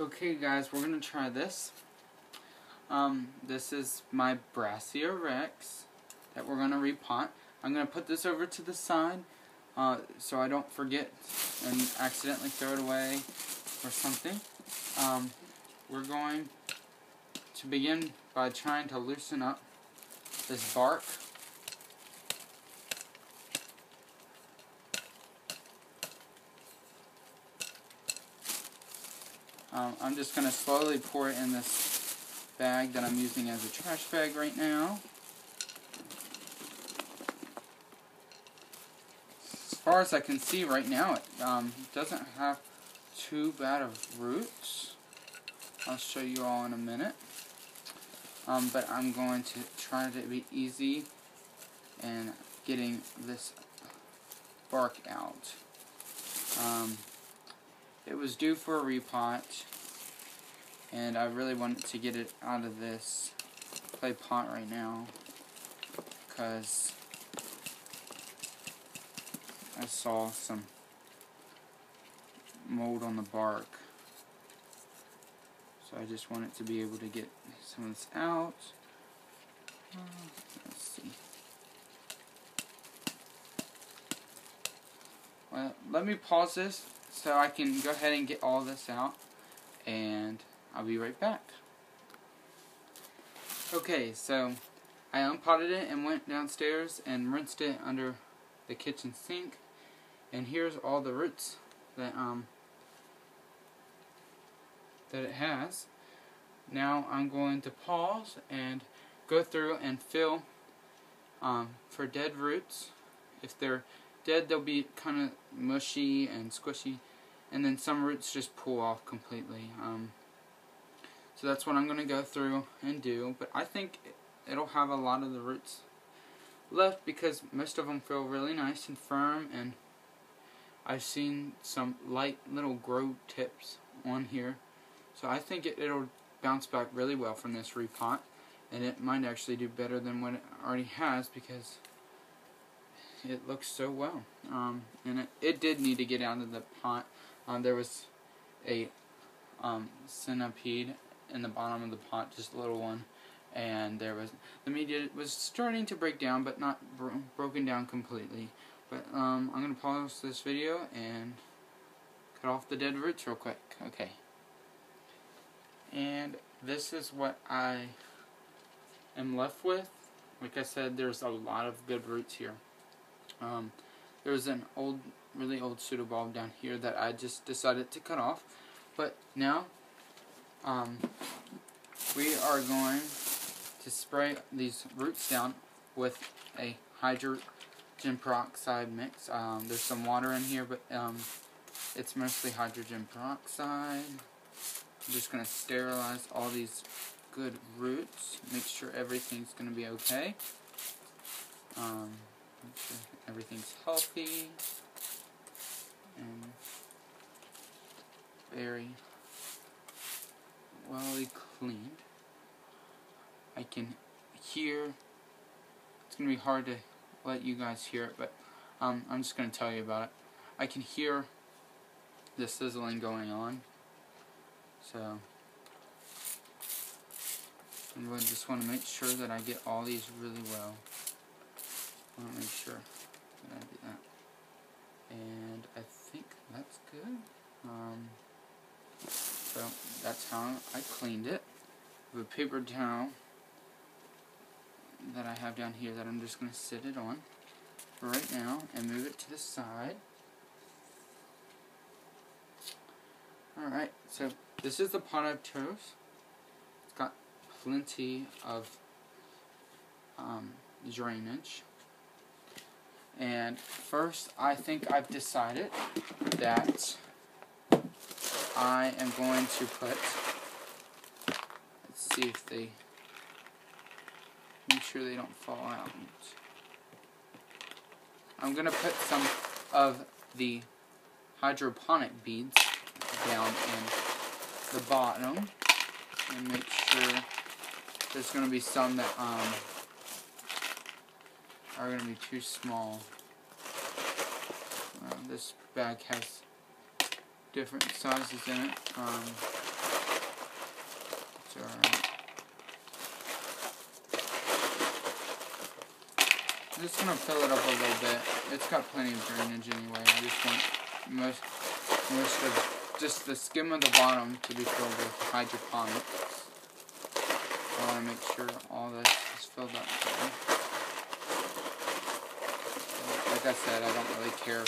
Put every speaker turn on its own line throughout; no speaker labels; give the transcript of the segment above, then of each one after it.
Okay guys, we're going to try this. Um, this is my Brassia Rex that we're going to repot. I'm going to put this over to the side uh, so I don't forget and accidentally throw it away or something. Um, we're going to begin by trying to loosen up this bark Um, I'm just going to slowly pour it in this bag that I'm using as a trash bag right now. As far as I can see right now, it um, doesn't have too bad of roots. I'll show you all in a minute. Um, but I'm going to try to be easy and getting this bark out. Um, it was due for a repot, and I really wanted to get it out of this clay pot right now, because I saw some mold on the bark. So I just wanted to be able to get some of this out. Let's see. Well, let me pause this so I can go ahead and get all this out and I'll be right back. Okay, so I unpotted it and went downstairs and rinsed it under the kitchen sink and here's all the roots that um that it has. Now I'm going to pause and go through and fill um, for dead roots. If they're dead, they'll be kind of mushy and squishy and then some roots just pull off completely. Um, so that's what I'm going to go through and do, but I think it'll have a lot of the roots left because most of them feel really nice and firm and I've seen some light little grow tips on here so I think it, it'll bounce back really well from this repot and it might actually do better than what it already has because it looks so well um, and it, it did need to get out of the pot um, there was a um, centipede in the bottom of the pot, just a little one, and there was the media was starting to break down, but not bro broken down completely. But um, I'm gonna pause this video and cut off the dead roots real quick. Okay. And this is what I am left with. Like I said, there's a lot of good roots here. Um, there's an old really old pseudobulb down here that I just decided to cut off. But now, um, we are going to spray these roots down with a hydrogen peroxide mix. Um, there's some water in here, but um, it's mostly hydrogen peroxide. I'm just going to sterilize all these good roots, make sure everything's going to be okay. Um, everything's healthy and very well cleaned. I can hear, it's going to be hard to let you guys hear it, but um, I'm just going to tell you about it. I can hear the sizzling going on, so I just want to make sure that I get all these really well. I want to make sure do that. And I think that's good. Um, so that's how I cleaned it. A paper towel that I have down here that I'm just going to sit it on right now and move it to the side. Alright, so this is the pot I've chose. It's got plenty of um, drainage. And first, I think I've decided that I am going to put, let's see if they, make sure they don't fall out. I'm going to put some of the hydroponic beads down in the bottom and make sure there's going to be some that um, are going to be too small. Uh, this bag has different sizes in it. Um, It's alright. I'm just gonna fill it up a little bit. It's got plenty of drainage anyway. I just want most most of just the skim of the bottom to be filled with hydroponics. I want to make sure all this is filled up. Like I said, I don't really care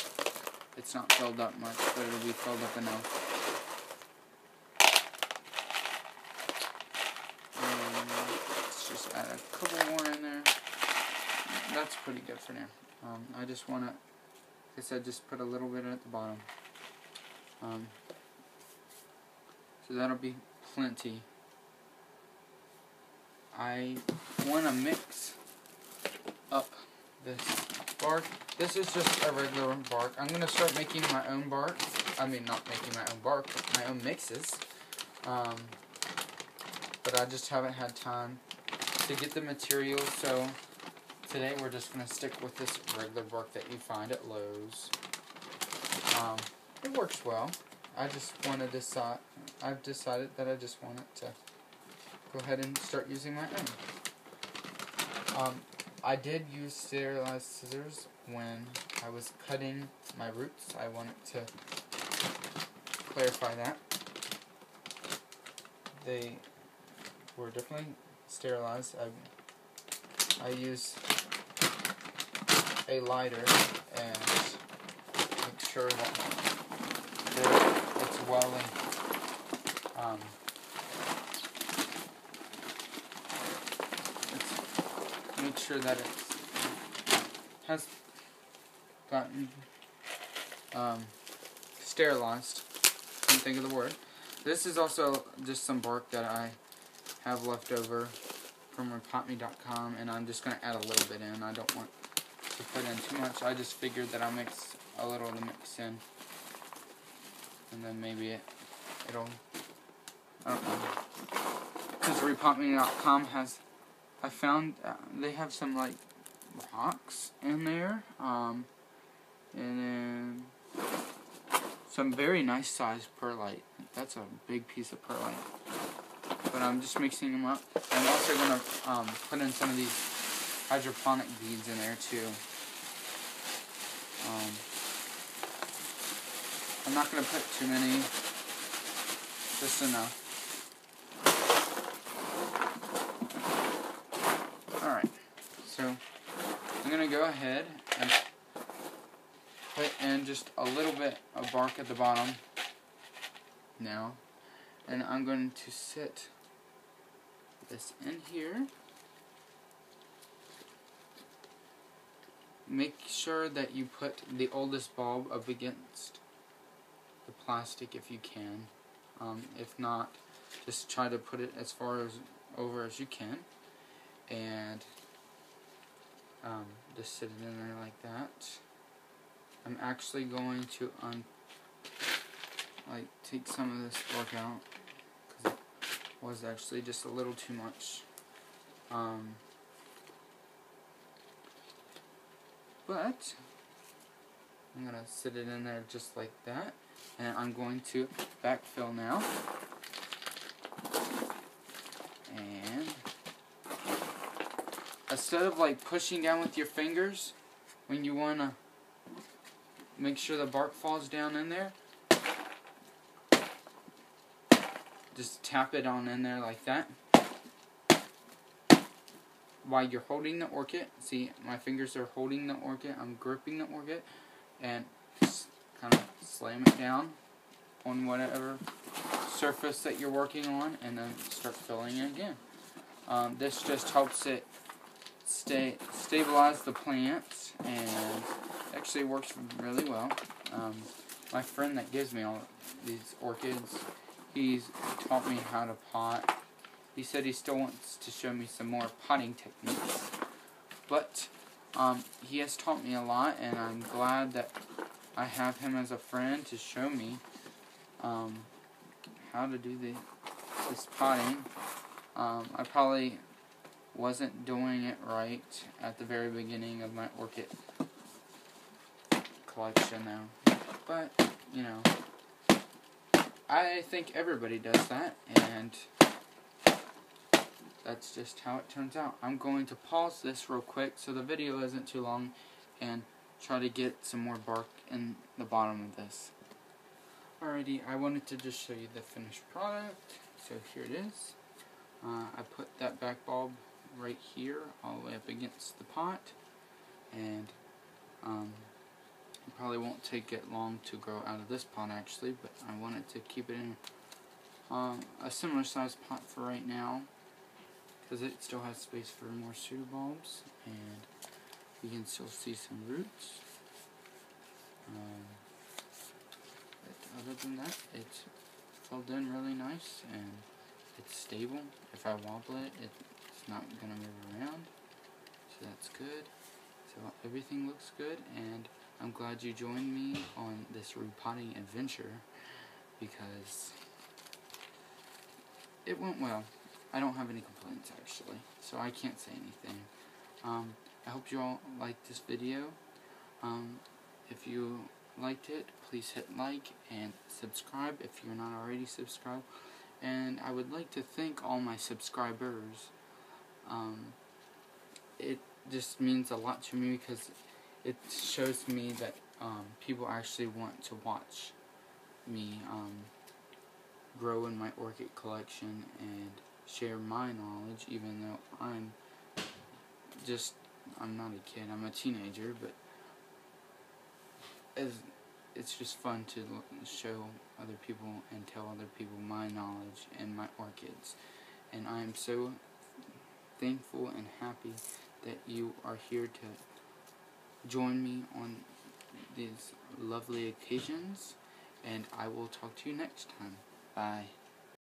it's not filled up much, but it'll be filled up enough. let's just add a couple more in there. That's pretty good for now. Um, I just want to, like I said, just put a little bit at the bottom. Um, so that'll be plenty. I want to mix up this bark. This is just a regular bark. I'm going to start making my own bark. I mean, not making my own bark, my own mixes. Um, but I just haven't had time to get the material, so today we're just going to stick with this regular bark that you find at Lowe's. Um, it works well. I just want to decide, I've decided that I just want it to go ahead and start using my own. Um, I did use sterilized scissors when I was cutting my roots. I wanted to clarify that. They were definitely sterilized. I, I use a lighter and make sure that it's welling um, make sure that it has gotten um, sterilized. Can't think of the word. This is also just some bark that I have left over from repotme.com and I'm just going to add a little bit in. I don't want to put in too much. I just figured that I'll mix a little to mix in. And then maybe it, it'll, I don't know. Because repotme.com has I found uh, they have some like rocks in there, um, and then some very nice sized perlite. That's a big piece of perlite. But I'm just mixing them up. I'm also gonna um, put in some of these hydroponic beads in there too. Um, I'm not gonna put too many, just enough. I'm going to go ahead and put in just a little bit of bark at the bottom now. And I'm going to sit this in here. Make sure that you put the oldest bulb up against the plastic if you can. Um, if not, just try to put it as far as over as you can. And um, just sit it in there like that. I'm actually going to un like take some of this bark out because it was actually just a little too much. Um, but I'm gonna sit it in there just like that, and I'm going to backfill now. Instead of like pushing down with your fingers when you want to make sure the bark falls down in there just tap it on in there like that. While you're holding the orchid see my fingers are holding the orchid I'm gripping the orchid and kind of slam it down on whatever surface that you're working on and then start filling it again. Um, this just helps it stay stabilize the plants and actually works really well. Um, my friend that gives me all these orchids, he's taught me how to pot. He said he still wants to show me some more potting techniques, but um, he has taught me a lot, and I'm glad that I have him as a friend to show me um, how to do the this potting. Um, I probably wasn't doing it right at the very beginning of my orchid collection now. But, you know, I think everybody does that, and that's just how it turns out. I'm going to pause this real quick so the video isn't too long and try to get some more bark in the bottom of this. Alrighty, I wanted to just show you the finished product. So here it is. Uh, I put that back bulb right here all the way up against the pot. And um, it probably won't take it long to grow out of this pot actually but I wanted to keep it in um, a similar size pot for right now because it still has space for more pseudobulbs and you can still see some roots. Um, but other than that it's filled in really nice and it's stable. If I wobble it it it's not gonna move around so that's good so everything looks good and I'm glad you joined me on this repotting adventure because it went well. I don't have any complaints actually, so I can't say anything. Um, I hope you all liked this video. Um, if you liked it, please hit like and subscribe if you're not already subscribed. And I would like to thank all my subscribers. Um, it just means a lot to me because it shows me that um, people actually want to watch me um, grow in my orchid collection and share my knowledge even though I'm just I'm not a kid I'm a teenager but as it's just fun to show other people and tell other people my knowledge and my orchids. And I am so thankful and happy that you are here to join me on these lovely occasions and I will talk to you next time. Bye.